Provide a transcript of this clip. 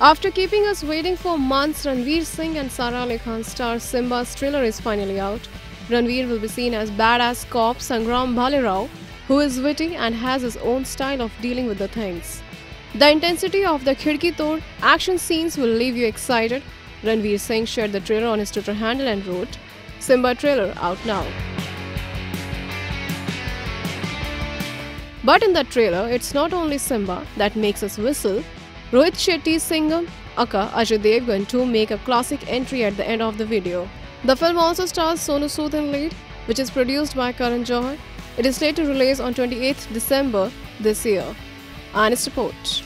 After keeping us waiting for months, Ranveer Singh and Sara Ali Khan star Simmba's trailer is finally out. Ranveer will be seen as badass cop Sangram Bhalerao, who is witty and has his own style of dealing with the things. The intensity of the Khidki Tod action scenes will leave you excited. Ranveer Singh shared the trailer on his Twitter handle and wrote, Simmba trailer out now. But in that trailer, it's not only Simba that makes us whistle, Rohit Shetty's Singham, Aka Ajay Devgn too make a classic entry at the end of the video. The film also stars Sonu Sood in lead, which is produced by Karan Johar. It is slated to release on 28th December this year. Honest Report.